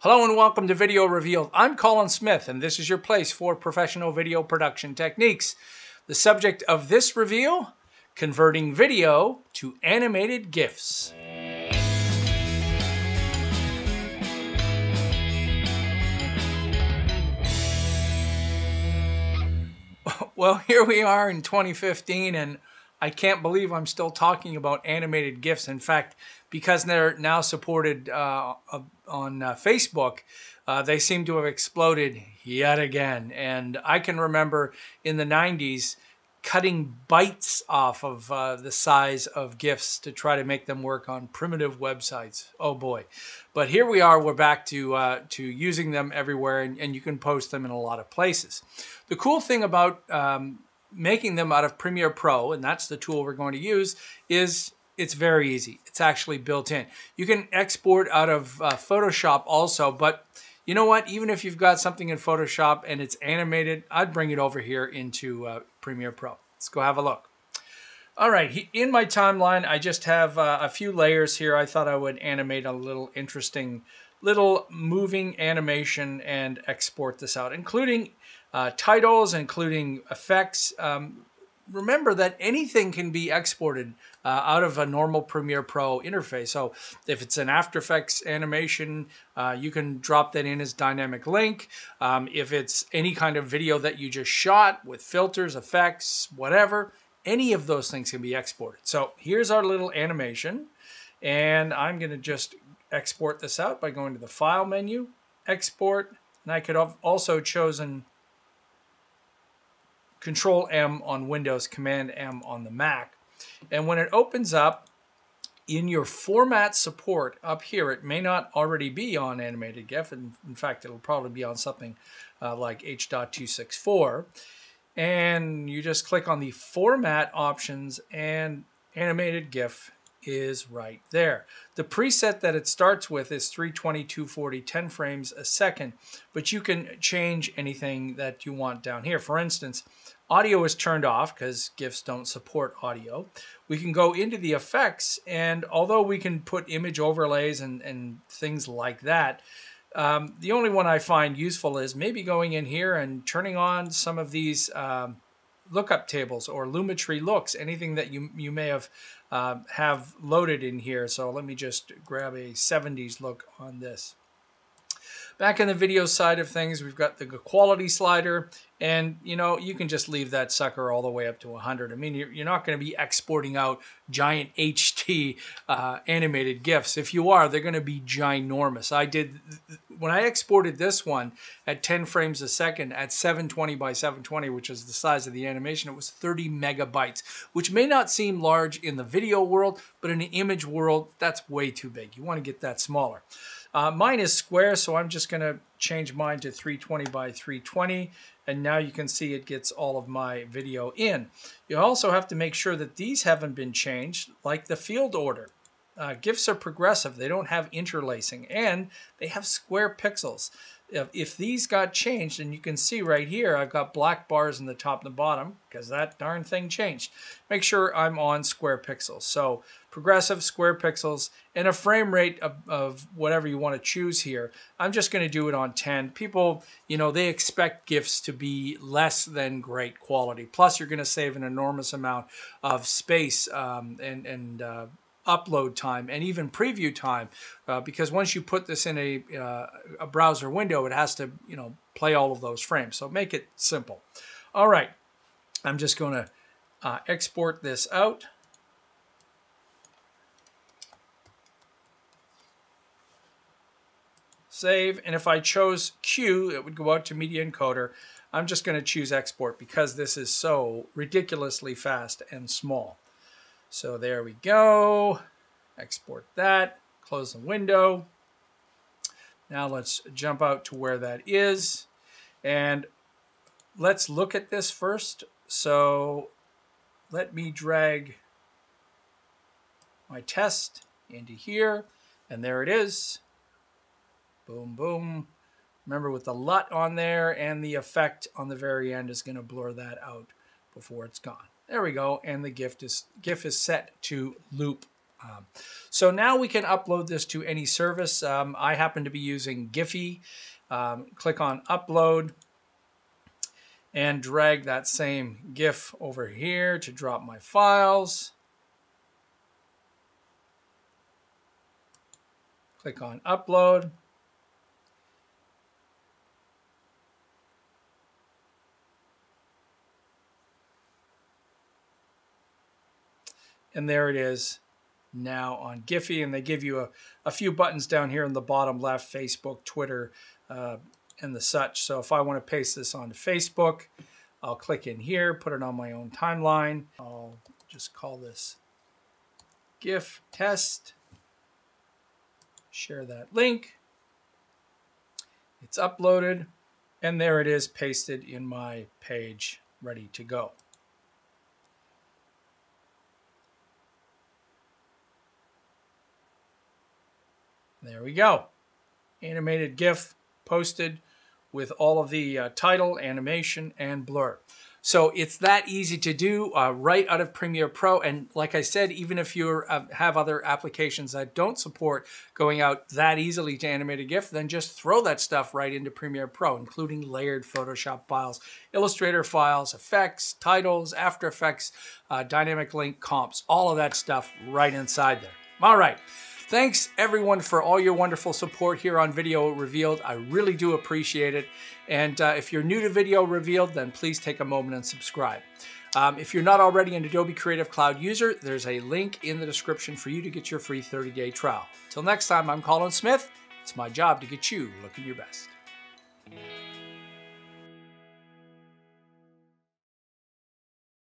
Hello and welcome to Video Revealed. I'm Colin Smith and this is your place for professional video production techniques. The subject of this reveal, converting video to animated GIFs. Well, here we are in 2015 and I can't believe I'm still talking about animated GIFs. In fact, because they're now supported uh, on uh, Facebook, uh, they seem to have exploded yet again. And I can remember in the 90s cutting bytes off of uh, the size of GIFs to try to make them work on primitive websites. Oh boy. But here we are, we're back to, uh, to using them everywhere and, and, you can post them in a lot of places. The cool thing about um, making them out of Premiere Pro, and that's the tool we're going to use, is it's very easy. It's actually built in. You can export out of uh, Photoshop also, but you know what? Even if you've got something in Photoshop and it's animated, I'd bring it over here into uh, Premiere Pro. Let's go have a look. All right, in my timeline, I just have uh, a few layers here. I thought I would animate a little interesting little moving animation and export this out, including uh, titles, including effects. Um, remember that anything can be exported uh, out of a normal Premiere Pro interface. So if it's an After Effects animation, uh, you can drop that in as dynamic link. Um, if it's any kind of video that you just shot with filters, effects, whatever, any of those things can be exported. So here's our little animation. And I'm going to just export this out by going to the File menu, Export, and I could have also chosen Control M on Windows, Command M on the Mac. And when it opens up, in your format support up here, it may not already be on animated GIF. In, in fact, it'll probably be on something uh, like H.264. And you just click on the format options and animated GIF is right there. The preset that it starts with is 320, 240, 10 frames a second, but you can change anything that you want down here. For instance, audio is turned off because GIFs don't support audio. We can go into the effects, and although we can put image overlays and, and things like that, um, the only one I find useful is maybe going in here and turning on some of these um, lookup tables or Lumetri looks, anything that you, you may have uh, have loaded in here. So let me just grab a 70s look on this. Back in the video side of things, we've got the quality slider, and you know, you can just leave that sucker all the way up to 100. I mean, you're, not going to be exporting out giant HD uh, animated GIFs. If you are, they're going to be ginormous. I did, when I exported this one at 10 frames a second at 720 by 720, which is the size of the animation, it was 30 megabytes, which may not seem large in the video world, but in the image world, that's way too big. You want to get that smaller. Uh, mine is square, so I'm just going to change mine to 320 by 320. And now you can see it gets all of my video in. You also have to make sure that these haven't been changed, like the field order. Uh, GIFs are progressive. They don't have interlacing, and they have square pixels if, if these got changed, and you can see right here, I've got black bars in the top and the bottom because that darn thing changed. Make sure I'm on square pixels. So progressive square pixels and a frame rate of, of whatever you want to choose here. I'm just going to do it on 10. People, you know, they expect GIFs to be less than great quality. Plus, you're going to save an enormous amount of space um, and, and uh, upload time and even preview time uh, because once you put this in a, uh, a browser window, it has to, you know, play all of those frames. So make it simple. All right, I'm just going to uh, export this out. Save, and if I chose Q, it would go out to Media Encoder. I'm just going to choose export because this is so ridiculously fast and small. So there we go. Export that, close the window. Now let's jump out to where that is. And let's look at this first. So let me drag my test into here. And there it is. Boom, boom. Remember with the LUT on there and the effect on the very end is going to blur that out before it's gone. There we go, and the GIF is, GIF is set to loop Um, so now we can upload this to any service. Um, I happen to be using Giphy. Um, click on upload and drag that same GIF over here to drop my files. Click on upload. And there it is now on Giphy. And they give you a, a few buttons down here in the bottom left, Facebook, Twitter, uh, and the such. So if I want to paste this onto Facebook, I'll click in here, put it on my own timeline. I'll just call this GIF test. Share that link. It's uploaded, and there it is pasted in my page, ready to go. There we go. Animated GIF posted with all of the uh, title, animation, and blur. So it's that easy to do uh, right out of Premiere Pro. And like I said, even if you uh, have other applications that don't support going out that easily to animated GIF, then just throw that stuff right into Premiere Pro, including layered Photoshop files, Illustrator files, effects, titles, After Effects, uh, dynamic link comps, all of that stuff right inside there. All right. Thanks everyone for all your wonderful support here on Video Revealed. I really do appreciate it. And uh, if you're new to Video Revealed, then please take a moment and subscribe. Um, if you're not already an Adobe Creative Cloud user, there's a link in the description for you to get your free 30-day trial. Till next time, I'm Colin Smith. It's my job to get you looking your best.